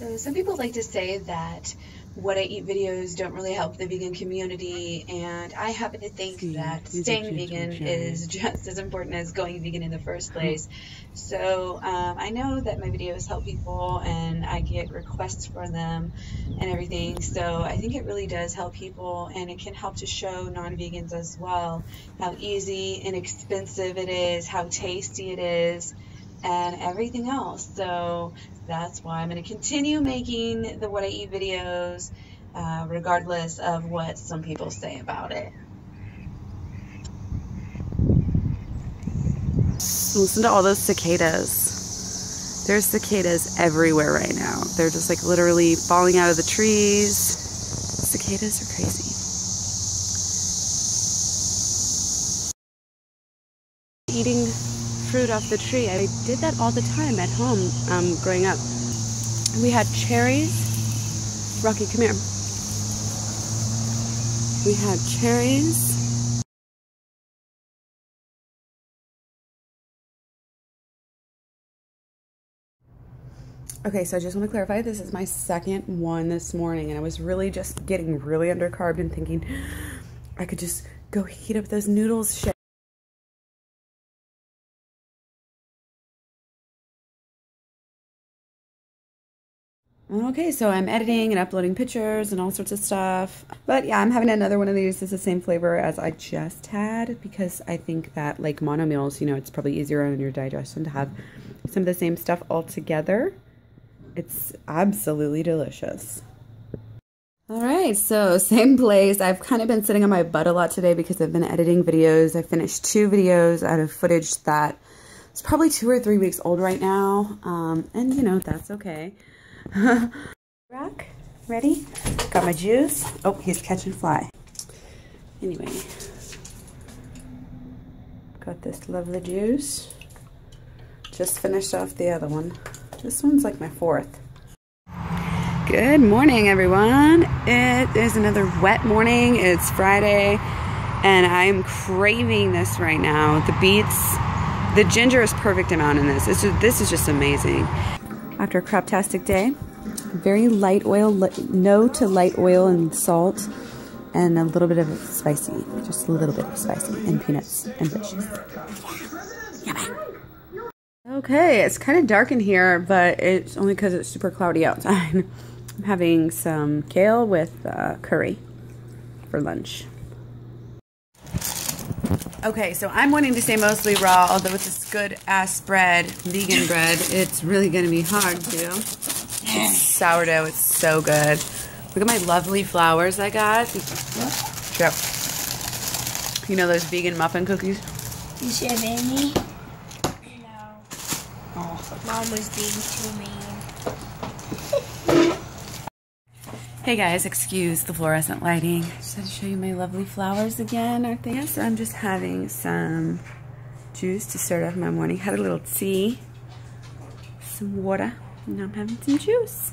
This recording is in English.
So some people like to say that what I eat videos don't really help the vegan community, and I happen to think See, that staying vegan is just as important as going vegan in the first place. So um, I know that my videos help people, and I get requests for them and everything. So I think it really does help people, and it can help to show non-vegans as well how easy, and inexpensive it is, how tasty it is and everything else. So that's why I'm going to continue making the What I Eat videos, uh, regardless of what some people say about it. Listen to all those cicadas. There's cicadas everywhere right now. They're just like literally falling out of the trees. Cicadas are crazy. Eating fruit off the tree. I did that all the time at home um, growing up. We had cherries. Rocky, come here. We had cherries. Okay, so I just want to clarify this is my second one this morning, and I was really just getting really undercarbed and thinking I could just go heat up those noodles. Okay, so I'm editing and uploading pictures and all sorts of stuff. But yeah, I'm having another one of these. It's the same flavor as I just had because I think that like mono meals, you know, it's probably easier on your digestion to have some of the same stuff all together. It's absolutely delicious. All right, so same place. I've kind of been sitting on my butt a lot today because I've been editing videos. I finished two videos out of footage that is probably two or three weeks old right now. Um, and you know, that's okay. Rock, ready? Got my juice. Oh, he's catching fly. Anyway, got this lovely juice. Just finished off the other one. This one's like my fourth. Good morning, everyone. It is another wet morning. It's Friday, and I'm craving this right now. The beets, the ginger is perfect amount in this. Just, this is just amazing. After a craptastic day, very light oil, no to light oil and salt, and a little bit of spicy, just a little bit of spicy, and peanuts and fishes. Okay, it's kind of dark in here, but it's only because it's super cloudy outside. I'm having some kale with uh, curry for lunch. Okay, so I'm wanting to stay mostly raw, although with this good ass bread, vegan bread, it's really going to be hard to. It's sourdough, it's so good. Look at my lovely flowers I got. Yep. You know those vegan muffin cookies? You should have any? No. Oh. Mom was being too mean. Hey guys, excuse the fluorescent lighting. Just had to show you my lovely flowers again, aren't they? Yes, I'm just having some juice to start off my morning. Had a little tea, some water, and now I'm having some juice.